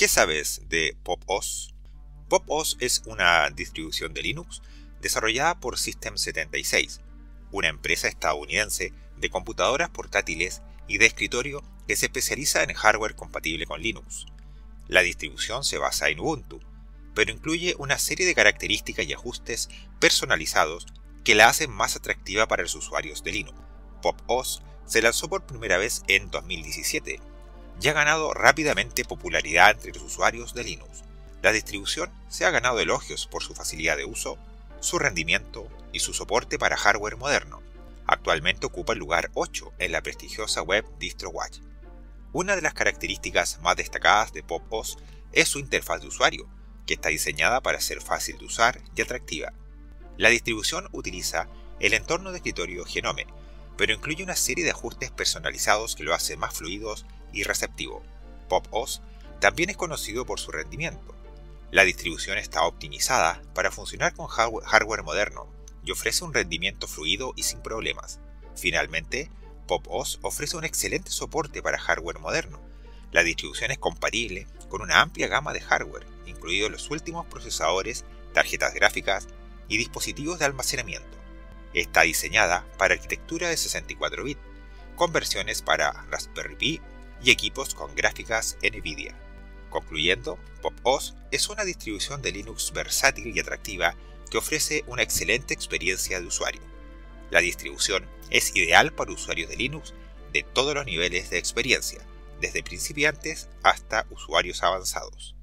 ¿Qué sabes de PopOS? PopOS es una distribución de Linux desarrollada por System76, una empresa estadounidense de computadoras portátiles y de escritorio que se especializa en hardware compatible con Linux. La distribución se basa en Ubuntu, pero incluye una serie de características y ajustes personalizados que la hacen más atractiva para los usuarios de Linux. PopOS se lanzó por primera vez en 2017 y ha ganado rápidamente popularidad entre los usuarios de Linux. La distribución se ha ganado elogios por su facilidad de uso, su rendimiento y su soporte para hardware moderno. Actualmente ocupa el lugar 8 en la prestigiosa web DistroWatch. Una de las características más destacadas de PopOS es su interfaz de usuario, que está diseñada para ser fácil de usar y atractiva. La distribución utiliza el entorno de escritorio Genome, pero incluye una serie de ajustes personalizados que lo hacen más fluidos y receptivo. PopOS también es conocido por su rendimiento. La distribución está optimizada para funcionar con hardware moderno y ofrece un rendimiento fluido y sin problemas. Finalmente, PopOS ofrece un excelente soporte para hardware moderno. La distribución es compatible con una amplia gama de hardware, incluidos los últimos procesadores, tarjetas gráficas y dispositivos de almacenamiento. Está diseñada para arquitectura de 64 bits, con versiones para Raspberry Pi y equipos con gráficas NVIDIA. Concluyendo, PopOS es una distribución de Linux versátil y atractiva que ofrece una excelente experiencia de usuario. La distribución es ideal para usuarios de Linux de todos los niveles de experiencia, desde principiantes hasta usuarios avanzados.